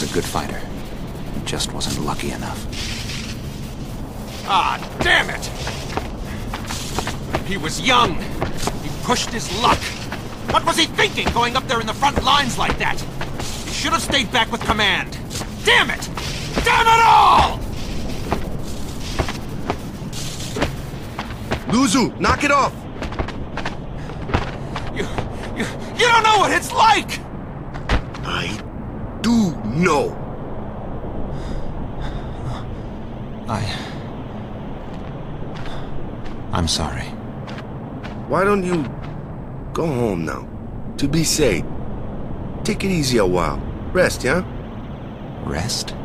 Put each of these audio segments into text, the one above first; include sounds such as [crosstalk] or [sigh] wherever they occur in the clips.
was a good fighter. Just wasn't lucky enough. Ah, damn it! He was young. He pushed his luck. What was he thinking, going up there in the front lines like that? He should have stayed back with command. Damn it! Damn it all! Luzzu, knock it off! You, you, you don't know what it's like! Do know. I... I'm sorry. Why don't you go home now? To be safe. Take it easy a while. Rest, yeah? Rest?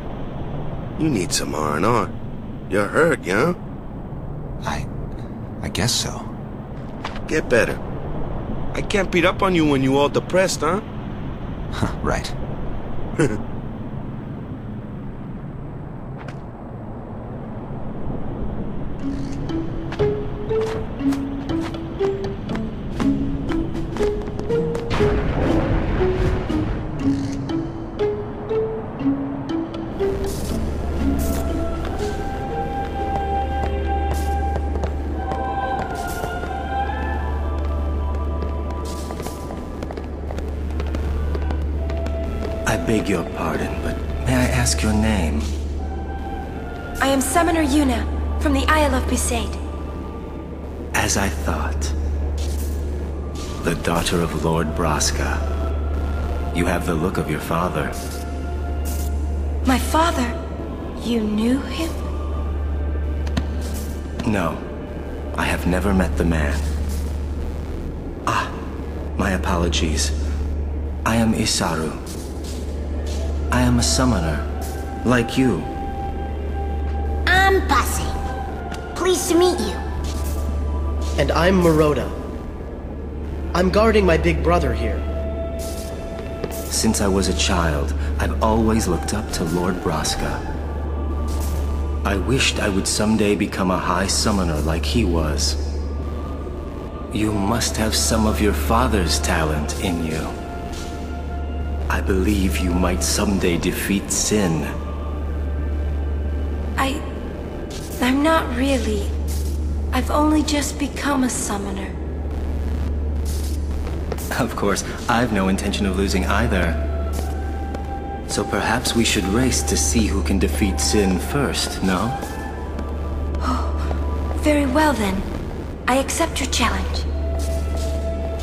You need some R&R. You're hurt, yeah? I... I guess so. Get better. I can't beat up on you when you all depressed, huh? Huh, [laughs] right. Heh [laughs] Summoner Yuna, from the Isle of Besaid. As I thought. The daughter of Lord Braska. You have the look of your father. My father? You knew him? No, I have never met the man. Ah, my apologies. I am Isaaru. I am a summoner, like you. I'm Pleased to meet you. And I'm Maroda. I'm guarding my big brother here. Since I was a child, I've always looked up to Lord Braska. I wished I would someday become a high summoner like he was. You must have some of your father's talent in you. I believe you might someday defeat Sin. Not really. I've only just become a summoner. Of course, I've no intention of losing either. So perhaps we should race to see who can defeat Sin first, no? Oh, very well then. I accept your challenge.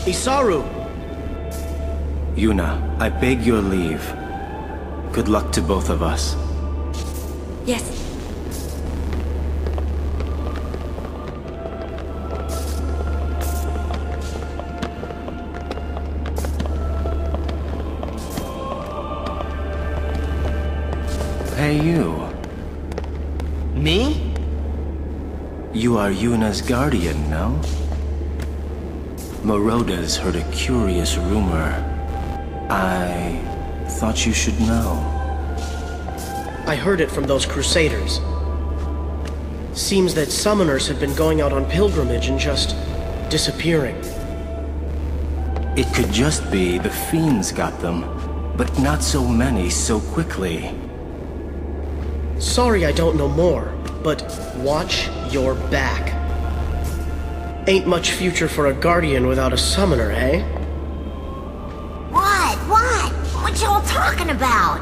Isaaru! Yuna, I beg your leave. Good luck to both of us. Yes. Hey, you. Me? You are Yuna's guardian, no? Maroda's heard a curious rumor. I thought you should know. I heard it from those crusaders. Seems that summoners have been going out on pilgrimage and just disappearing. It could just be the fiends got them, but not so many so quickly. Sorry I don't know more, but watch your back. Ain't much future for a guardian without a summoner, eh? What? What? What y'all talking about?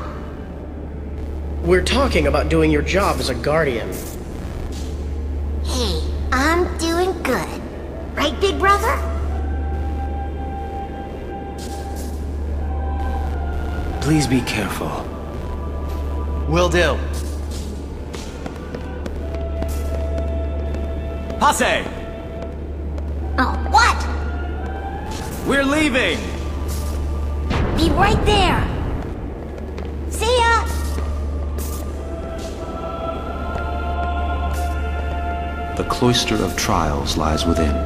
We're talking about doing your job as a guardian. Hey, I'm doing good. Right, big brother? Please be careful. Will do. Pacce! Oh, what? We're leaving! Be right there. See ya! The cloister of trials lies within.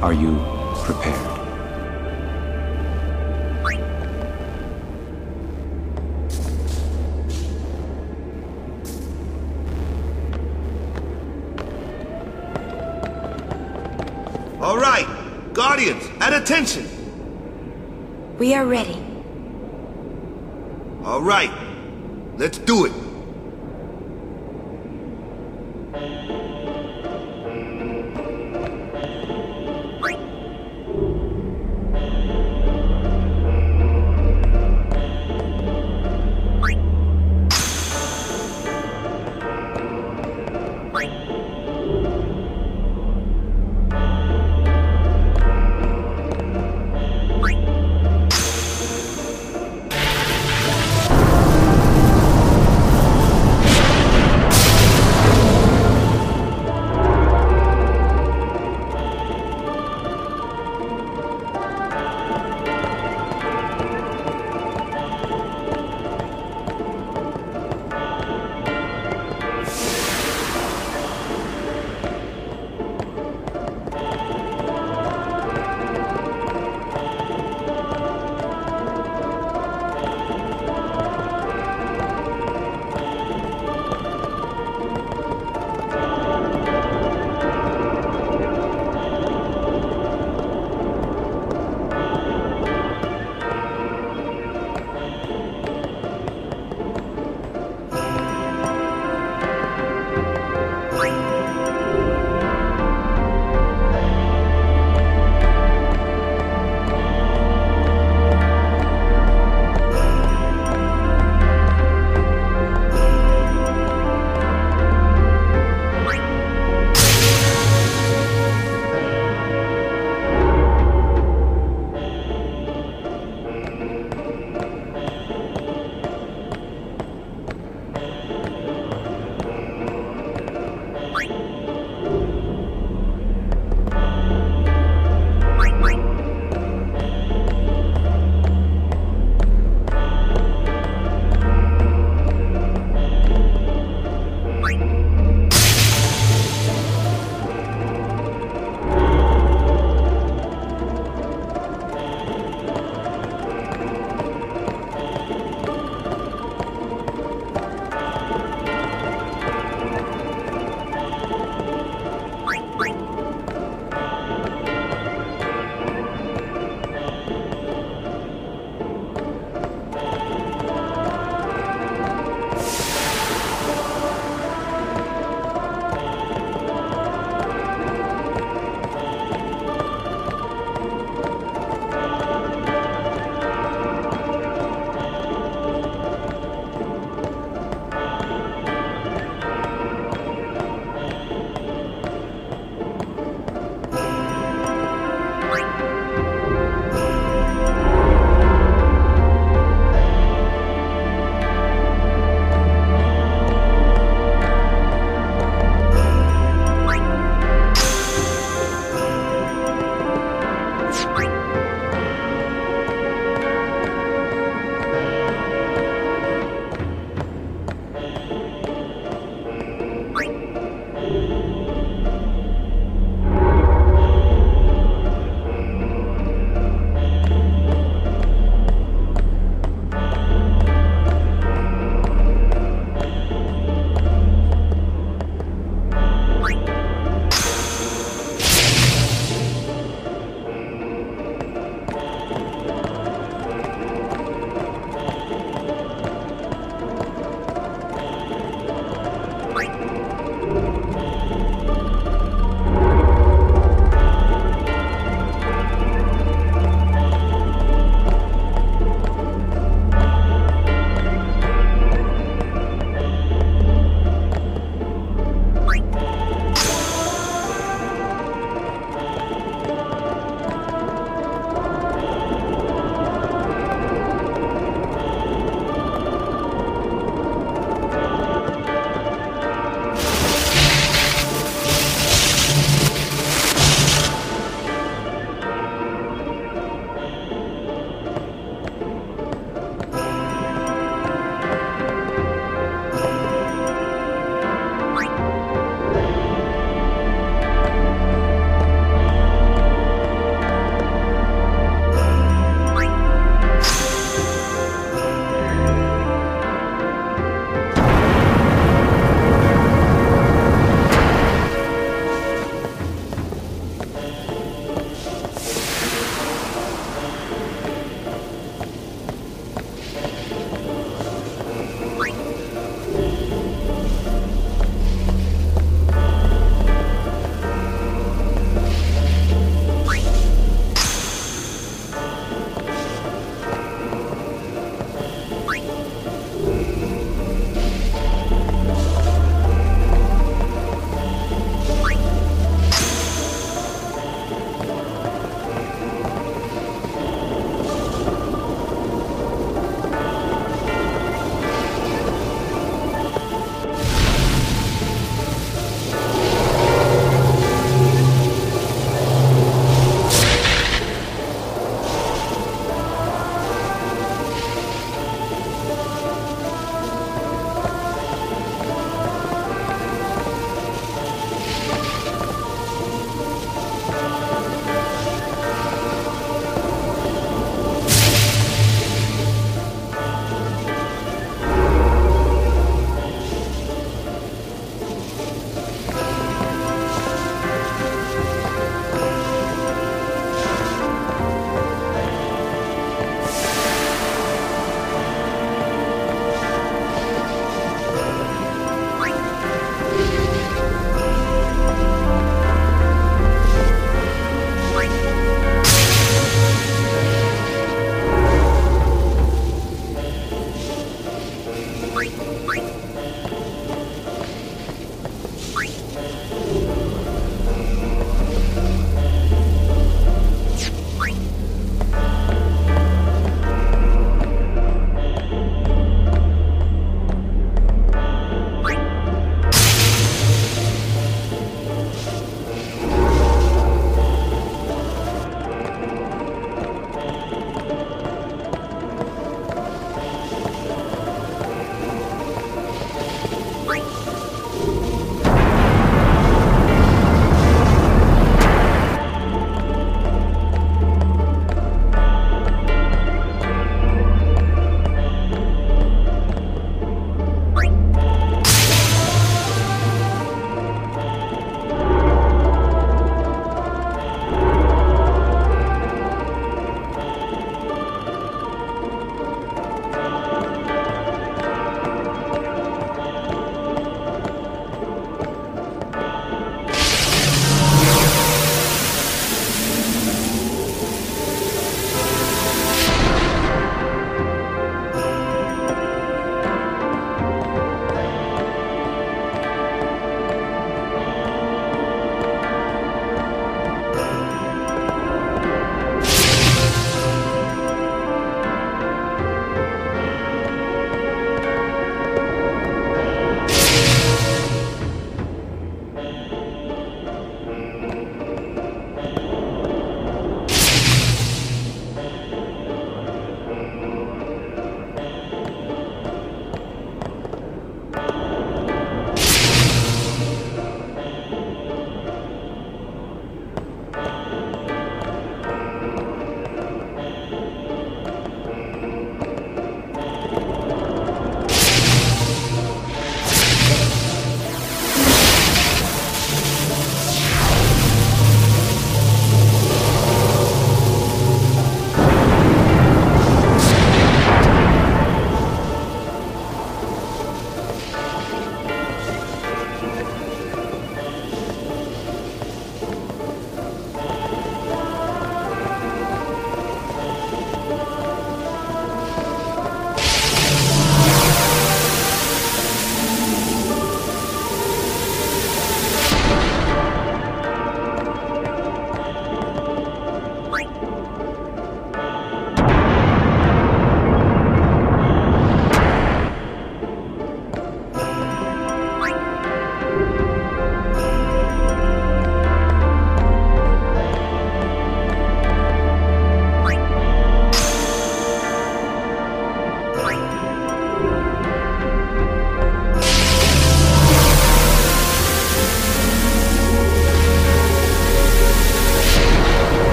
Are you prepared? Attention. We are ready. All right. Let's do it.